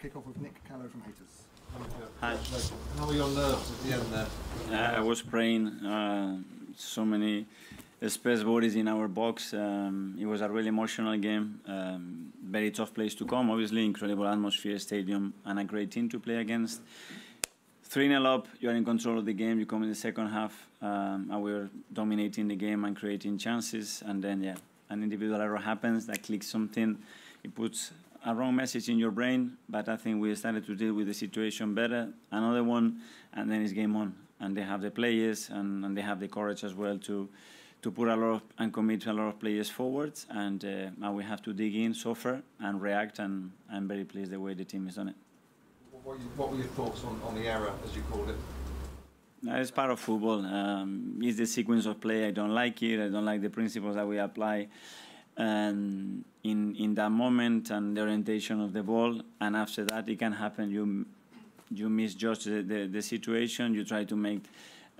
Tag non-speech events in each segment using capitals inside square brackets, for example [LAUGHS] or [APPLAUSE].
kick off with Nick Callow from Haters. Hi. How were your nerves at the end there? Uh, I was praying. Uh, so many space bodies in our box. Um, it was a really emotional game. Um, very tough place to come. Obviously, incredible atmosphere, stadium, and a great team to play against. 3 0 up, you're in control of the game. You come in the second half, um, and we're dominating the game and creating chances. And then, yeah, an individual error happens that clicks something. It puts a wrong message in your brain, but I think we started to deal with the situation better. Another one, and then it's game on. And they have the players, and, and they have the courage as well to to put a lot of, and commit a lot of players forward. And, uh, and we have to dig in, suffer, and react. And I'm very pleased the way the team has done it. What, were, you, what were your thoughts on, on the error, as you called it? It's part of football. Um, it's the sequence of play. I don't like it. I don't like the principles that we apply and in that moment and the orientation of the ball. And after that, it can happen. You you misjudge the, the, the situation. You try to make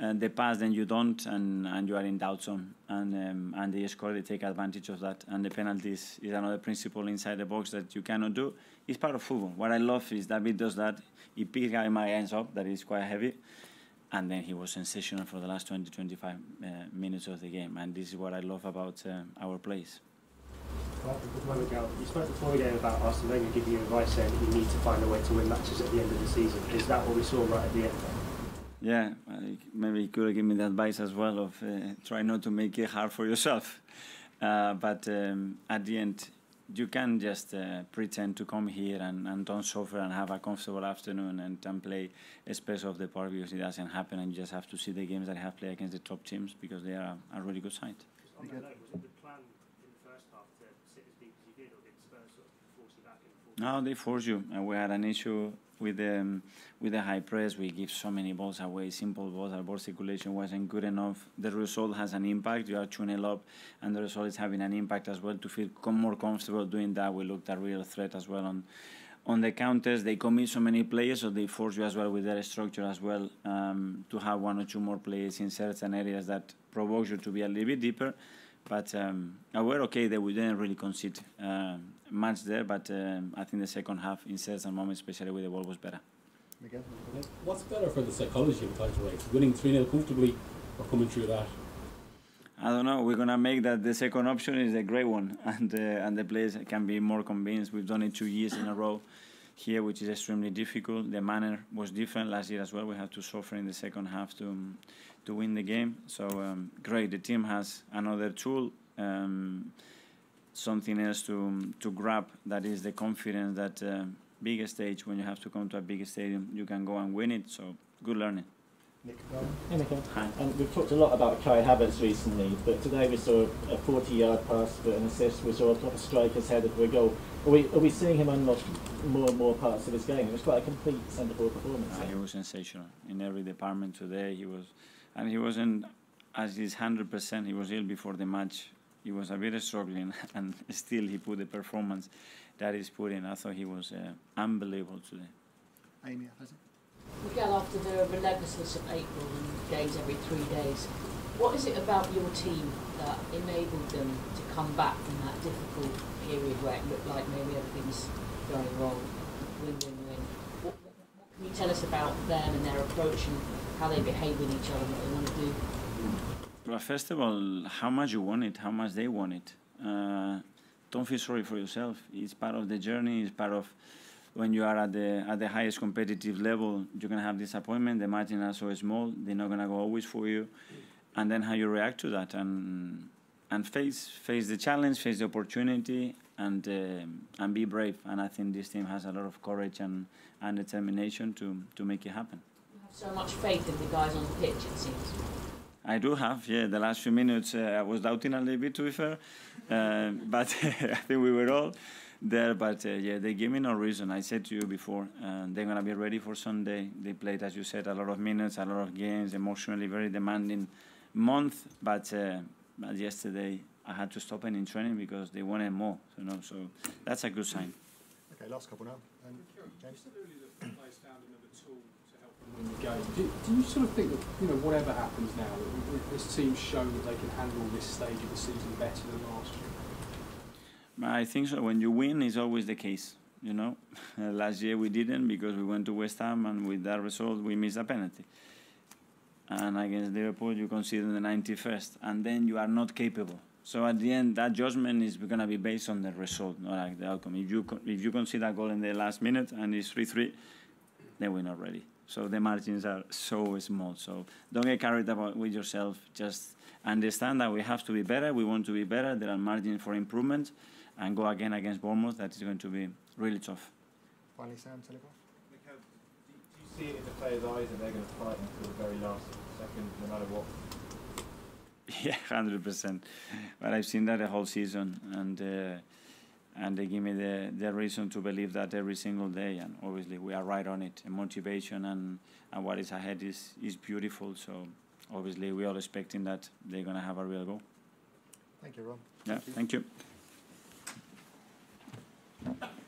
uh, the pass, then you don't, and, and you are in doubt zone. And um, and they score. They take advantage of that. And the penalties is another principle inside the box that you cannot do. It's part of football. What I love is David does that. He picks my hands up. That is quite heavy and then he was sensational for the last 20 25 uh, minutes of the game and this is what i love about uh, our plays you spoke before the game about Arsene Wenger giving you advice saying that you need to find a way to win matches at the end of the season. Is that what we saw right at the end? Yeah, maybe he could have given me the advice as well of uh, try not to make it hard for yourself. Uh, but um, at the end, you can just uh, pretend to come here and, and don't suffer and have a comfortable afternoon and, and play a space of the park because it doesn't happen and you just have to see the games that I have played against the top teams because they are a really good side. On that note, was it the plan in the first half to sit as deep as you did or did Spurs sort of force you back and No, they force you. And we had an issue with the, um, with the high press. We give so many balls away, simple balls. Our ball circulation wasn't good enough. The result has an impact. You are 2 up, and the result is having an impact as well to feel more comfortable doing that. We looked at real threat as well on on the counters. They commit so many players, so they force you as well with their structure as well um, to have one or two more players in certain areas that provoke you to be a little bit deeper. But um, we're okay that we didn't really concede uh, much there, but um, I think the second half, in certain moments, especially with the ball, was better. What's better for the psychology of title race? Winning 3 0 comfortably or coming through that? I don't know. We're gonna make that the second option is a great one, [LAUGHS] and uh, and the players can be more convinced. We've done it two years in a row here, which is extremely difficult. The manner was different last year as well. We had to suffer in the second half to um, to win the game. So um, great. The team has another tool. Um, something else to to grab that is the confidence that uh, bigger stage when you have to come to a big stadium you can go and win it so good learning Nick Hey, Mikel. Hi. Um, we've talked a lot about Kai Havertz recently, but today we saw a 40-yard pass for an assist. We saw a striker's headed for a goal. Are we, are we seeing him unlock more and more parts of his game? It was quite a complete centre-forward performance. Uh, he was sensational in every department today. He was, and he wasn't as his hundred percent. He was ill before the match. He was a bit struggling, [LAUGHS] and still he put the performance that he's putting. I thought he was uh, unbelievable today. Amy Athletic? Miguel, after the relentlessness of April and games every three days, what is it about your team that enabled them to come back from that difficult period where it looked like maybe everything's going wrong, win, win, win? What, what, can you tell us about them and their approach and how they behave with each other and what they want to do? Well, first of all, how much you want it, how much they want it. Uh, don't feel sorry for yourself. It's part of the journey. It's part of when you are at the at the highest competitive level, you're gonna have disappointment. The margins are so small; they're not gonna go always for you. And then how you react to that, and and face face the challenge, face the opportunity, and uh, and be brave. And I think this team has a lot of courage and, and determination to to make it happen. You have so much faith in the guys on the pitch, it seems. I do have, yeah. The last few minutes, uh, I was doubting a little bit, to be fair, uh, [LAUGHS] but [LAUGHS] I think we were all there. But uh, yeah, they gave me no reason. I said to you before, uh, they're gonna be ready for Sunday. They played, as you said, a lot of minutes, a lot of games, emotionally very demanding month. But, uh, but yesterday, I had to stop in training because they wanted more. You know, so that's a good sign. Okay, last couple now. Um, James? game. Do, do you sort of think that you know whatever happens now, that this team's shown that they can handle this stage of the season better than last year? I think so. When you win, it's always the case. You know, [LAUGHS] last year we didn't because we went to West Ham and with that result we missed a penalty. And against Liverpool you concede in the 91st, and then you are not capable. So at the end, that judgment is going to be based on the result, not like the outcome. If you if you concede a goal in the last minute and it's 3-3, then we're not ready. So the margins are so small. So don't get carried about with yourself. Just understand that we have to be better. We want to be better. There are margins for improvement, and go again against Bournemouth. That is going to be really tough. Finally, Sam Telegraph. Mikel, do, do you see it in the players' eyes that they're going to fight until the very last second, no matter what? [LAUGHS] Yeah, hundred percent. But I've seen that the whole season, and uh, and they give me the, the reason to believe that every single day. And obviously, we are right on it. And motivation and, and what is ahead is is beautiful. So obviously, we are expecting that they're gonna have a real go. Thank you, Rob. Yeah, Thank you. thank you. Thank you.